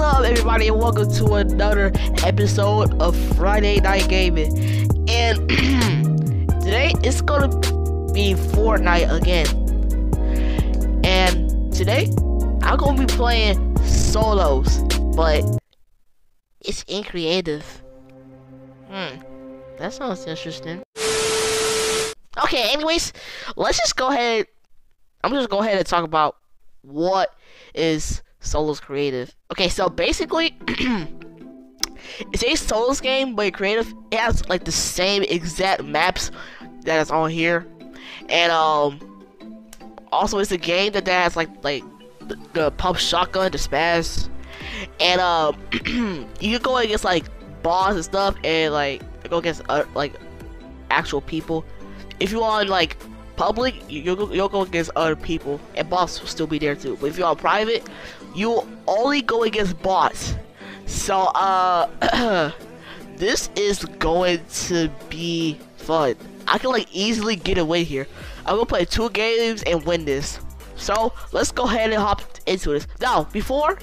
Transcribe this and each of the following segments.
up, everybody, and welcome to another episode of Friday Night Gaming. And today it's gonna be Fortnite again. And today I'm gonna be playing solos, but it's in creative. Hmm, that sounds interesting. Okay, anyways, let's just go ahead. I'm just go ahead and talk about what is Solos Creative. Okay, so basically, it's a Solos game, but creative. It has like the same exact maps that is on here, and um, also it's a game that has like like the, the pump shotgun, the spaz, and um, you go against like boss and stuff, and like go against uh, like actual people. If you want like public, you'll, you'll go against other people, and bots will still be there too. But if you're on private, you only go against bots. So, uh, this is going to be fun. I can like easily get away here. I'm gonna play two games and win this. So, let's go ahead and hop into this. Now, before,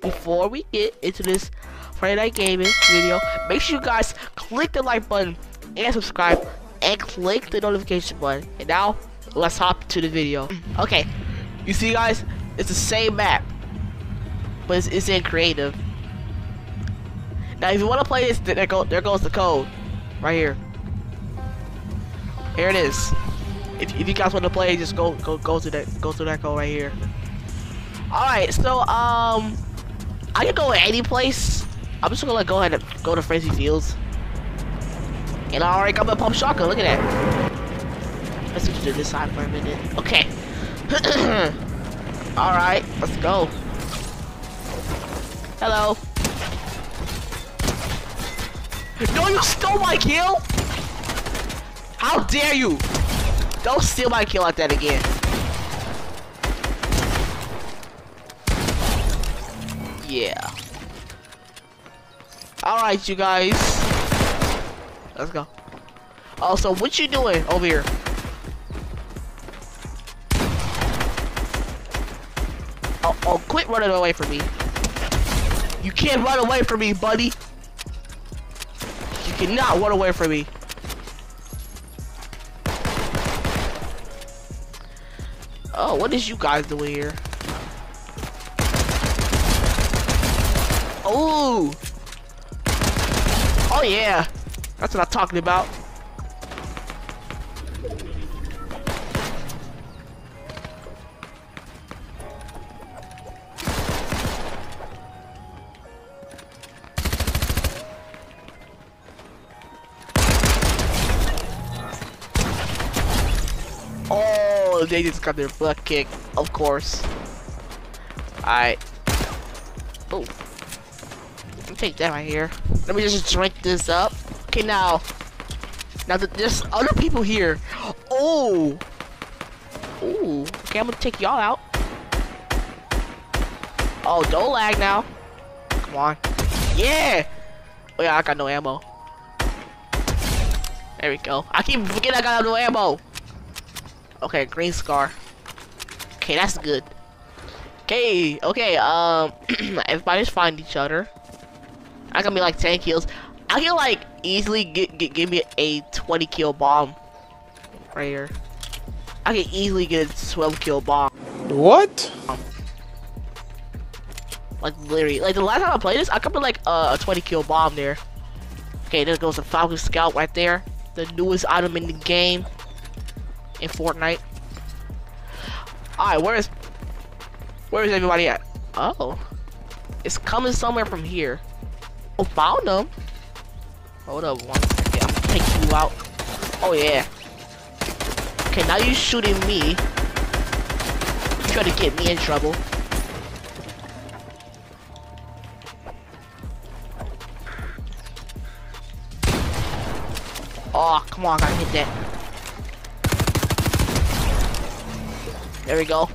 before we get into this Friday Night Gaming video, make sure you guys click the like button and subscribe and click the notification button. And now, let's hop to the video. Okay, you see guys, it's the same map, but it's, it's in creative. Now, if you want to play this, there, go, there goes the code, right here. Here it is. If, if you guys want to play, just go go go to that go to that code right here. All right, so um, I can go any place. I'm just gonna go ahead and go to Frenzy Fields. And I already got my pump shotgun. Look at that. Let's switch to this side for a minute. Okay. Alright, let's go. Hello. No, you stole my kill! How dare you! Don't steal my kill like that again. Yeah. Alright, you guys. Let's go. Also, what you doing over here? Oh, oh, quit running away from me. You can't run away from me, buddy. You cannot run away from me. Oh, what is you guys doing here? Oh! Oh yeah! That's what I'm talking about. Oh, they just got their butt kicked, of course. Alright. Oh. Take that right here. Let me just drink this up. Okay, now. Now that there's other people here. Oh. Oh. Okay, I'm gonna take y'all out. Oh, don't lag now. Come on. Yeah. Oh yeah, I got no ammo. There we go. I keep forgetting I got no ammo. Okay, green scar. Okay, that's good. Okay, okay, um, everybody's find each other. I can be like 10 kills. I can like easily get, get give me a 20 kill bomb right here. I can easily get a 12 kill bomb. What? Like literally, like the last time I played this, I could put like uh, a 20 kill bomb there. Okay, there goes the Falcon Scout right there, the newest item in the game in Fortnite. Alright, where is where is everybody at? Oh, it's coming somewhere from here. Oh, found them. Hold up one second. I'm gonna take you out. Oh yeah. Okay, now you're shooting me. You trying to get me in trouble. Oh, come on, I gotta hit that. There we go.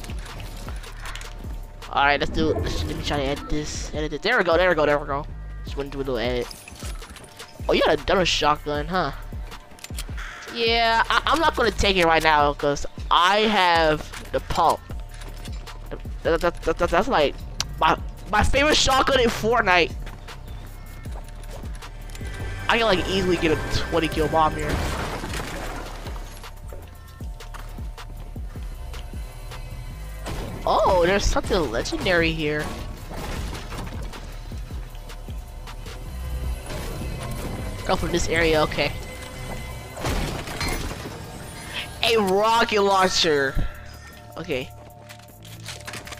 Alright, let's do it. Let me try to edit this. Edit it. There we go, there we go, there we go. Just went to do a little edit. Oh, you got a double shotgun, huh? Yeah, I am not gonna take it right now because I have the pump. That, that, that, that's like my My favorite shotgun in Fortnite. I can like easily get a 20 kill bomb here. Oh, there's something legendary here. Go from this area, okay. A rocket launcher. Okay.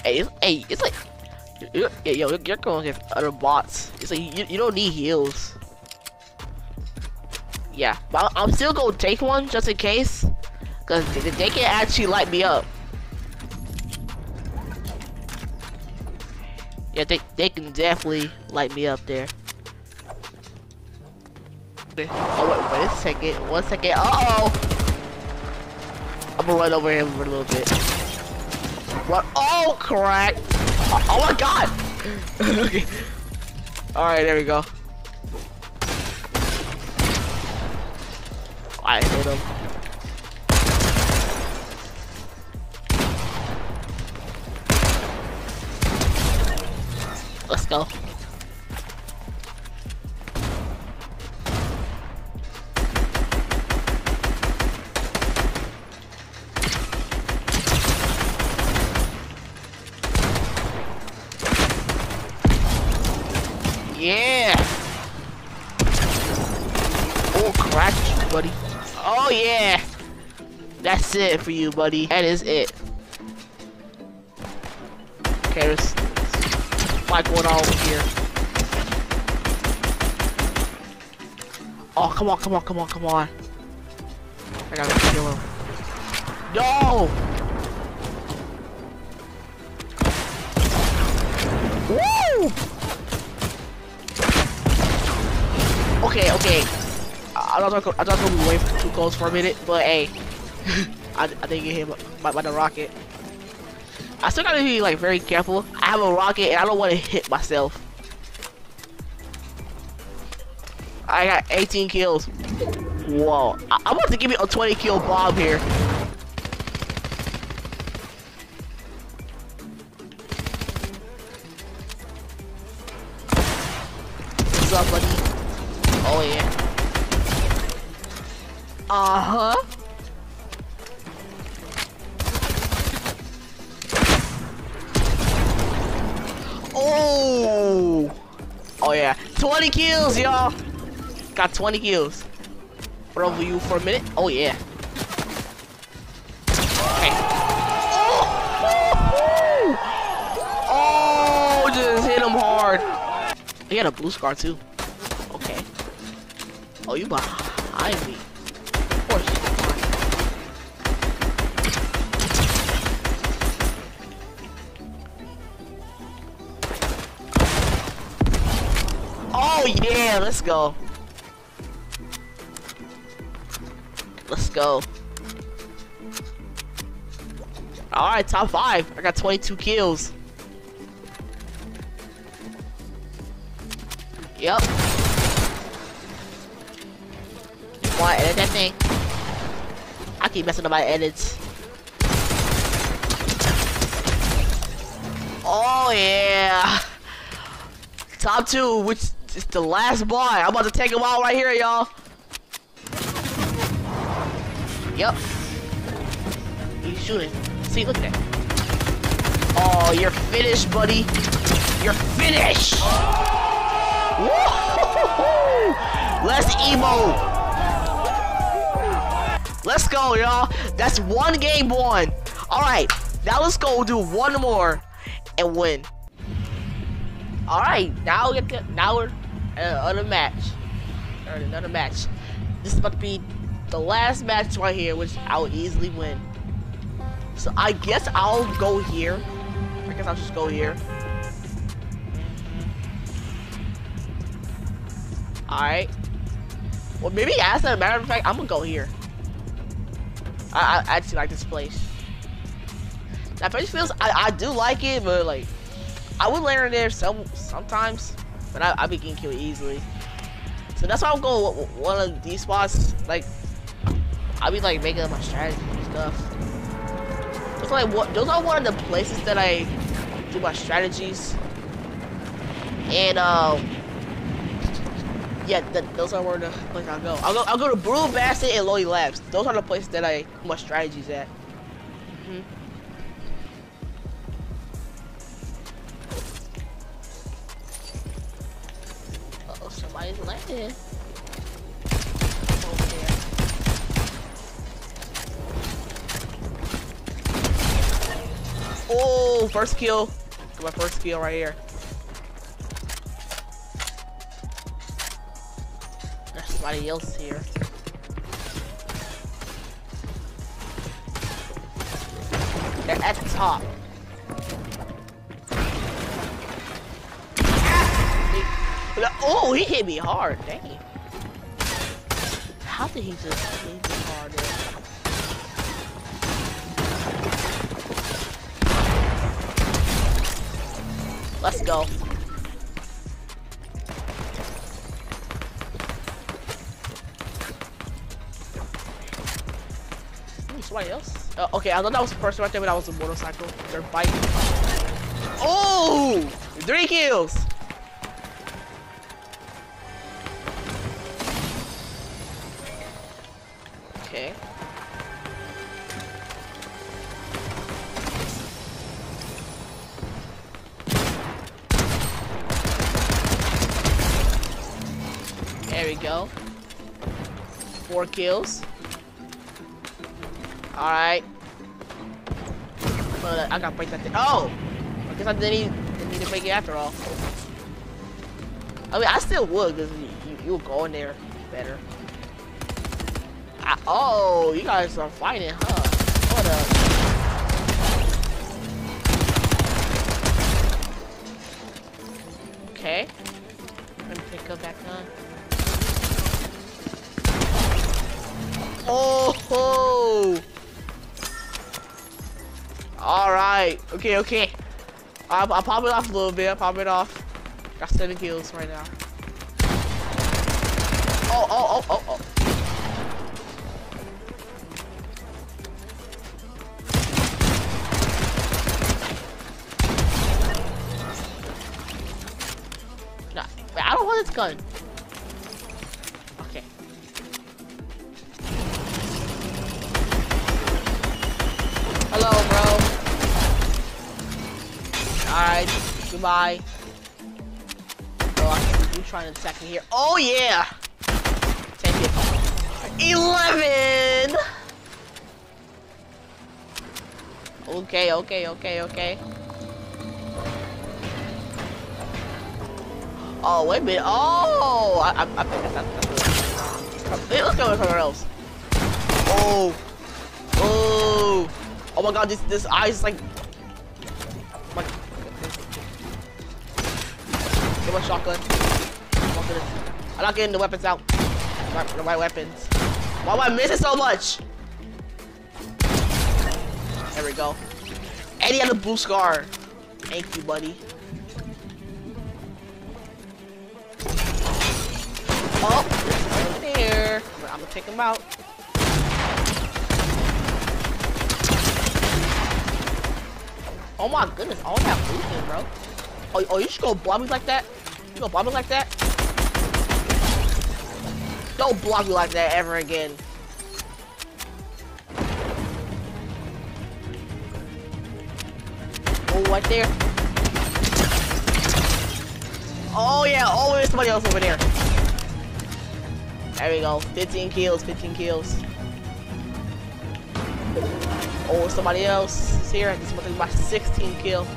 Hey, it's, hey, it's like, you're, yo, you're going against other bots. It's like you, you don't need heals. Yeah, but I'm still gonna take one just in case, cause they, they can actually light me up. Yeah, they they can definitely light me up there. Oh wait, wait a second, one second. Uh oh! I'm gonna run over him for a little bit. What? Oh crack! Oh, oh my god! okay. All right, there we go. I hit him. Let's go. It for you, buddy. That is it. Okay, there's fight going on here. Oh, come on, come on, come on, come on. I gotta kill him. No! Woo! Okay, okay. I don't know. I thought gonna be way too close for a minute, but hey, I, I didn't get hit by, by the rocket. I still gotta be like very careful. I have a rocket and I don't want to hit myself. I got 18 kills. Whoa. I, I want to give me a 20 kill bomb here. What's up, buddy? Oh yeah. Uh-huh. Oh 20 kills, y'all! Got 20 kills. Run you for a minute. Oh yeah. Okay. Oh! oh! Just hit him hard. He had a blue scar too. Okay. Oh, you behind me. Yeah, let's go. Let's go. Alright, top five. I got 22 kills. Yep. Why edit that thing? I keep messing up my edits. Oh yeah. Top two, which is the last buy. I'm about to take him out right here, y'all. Yep. He's shooting. See, look at that. Oh, you're finished, buddy. You're finished. Woo! Let's emo. Let's go, y'all. That's one game won. All right, now let's go do one more and win. All right, now we get to, now we're uh, another match. Or another match. This is about to be the last match right here, which I'll easily win. So I guess I'll go here. I guess I'll just go here. Alright. Well, maybe as a matter of fact, I'm gonna go here. I, I actually like this place. That place feels, I, I do like it, but like, I would land there some sometimes, but I, I be getting killed easily. So that's why I'm going with one of these spots. Like, I'll be like making up my strategy and stuff. Those are like what? Those are one of the places that I do my strategies. And um, yeah, th those are where the places I'll go. I'll go. I'll go to Brew Basket and Lonely Labs. Those are the places that I put my strategies at. Mm -hmm. Oh, first kill. My first kill right here. There's somebody else here. They're at the top. Oh, he hit me hard. Dang. How did he just hit me hard? Let's go. Ooh, somebody else? Uh, okay, I thought that was the person right there, but that was a motorcycle. They're biking. Oh! Three kills! Go. Four kills. Alright. But uh, I gotta break that thing. Oh! I guess I didn't, even, didn't need to break it after all. I mean, I still would, because you, you, would go in there better. I, oh, you guys are fighting, huh? Hold up. Okay. Let me pick up that gun. All right. Okay, okay. I'll, I'll pop it off a little bit. I'll pop it off. Got seven kills right now. Oh, oh, oh, oh, oh. I don't want this gun. Alright, goodbye. Oh, you trying to attack me here? Oh yeah! Take it. Eleven. Okay, okay, okay, okay. Oh wait a minute. Oh, I, I, I think that's. Let's go somewhere else. Oh. Oh. Oh my god, this this eye like My shotgun. I'm not getting the weapons out. My, my weapons. Why am I missing so much? There we go. He had a blue scar. Thank you, buddy. Oh, right there. I'm gonna take him out. Oh my goodness, all that movement, bro. Oh, oh, you should go me like that? You go block me like that? Don't block me like that ever again. Oh, right there. Oh yeah, oh, there's somebody else over there. There we go, 15 kills, 15 kills. Oh, somebody else is here. This is my 16 kill.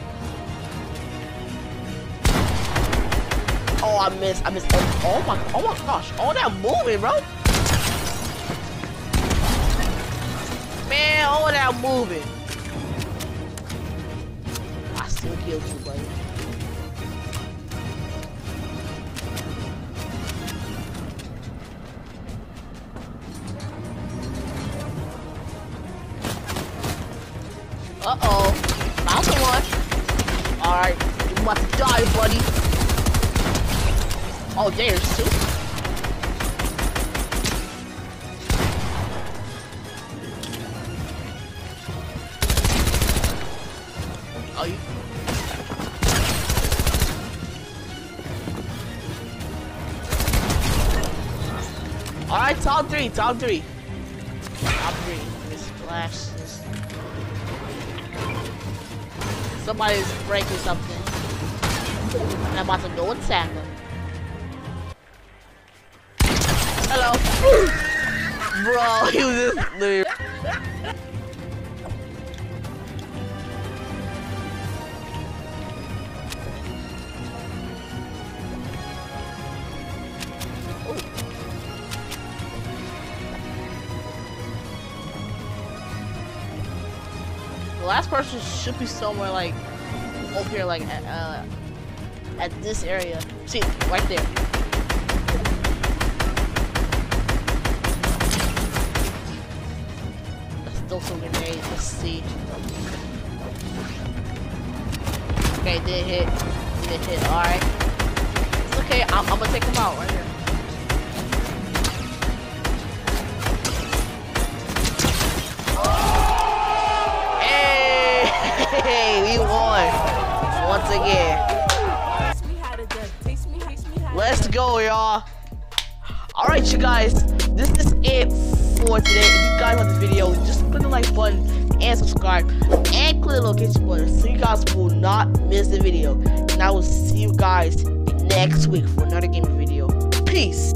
Oh, I missed. I missed. Oh, oh my. Oh my gosh. All that moving, bro. Man, all that moving. I still killed you, buddy. Uh-oh. Found someone. Alright. You to die, buddy. Oh, there's soup. Oh. All right, top three, top three, top three. This flash. Somebody's breaking something. I'm about to go attack them. Hello. Bro, he was just literally. The last person should be somewhere like over here, like at, uh, at this area. See, right there. Let's grenades. Let's see. Okay, did hit. Did hit. All right. It's okay. I'm, I'm gonna take him out right here. Hey, we won once again. Let's go, y'all. All right, you guys. This is it today. If you guys like this video, just click the like button and subscribe, and click the notification button so you guys will not miss the video. And I will see you guys next week for another gaming video. Peace.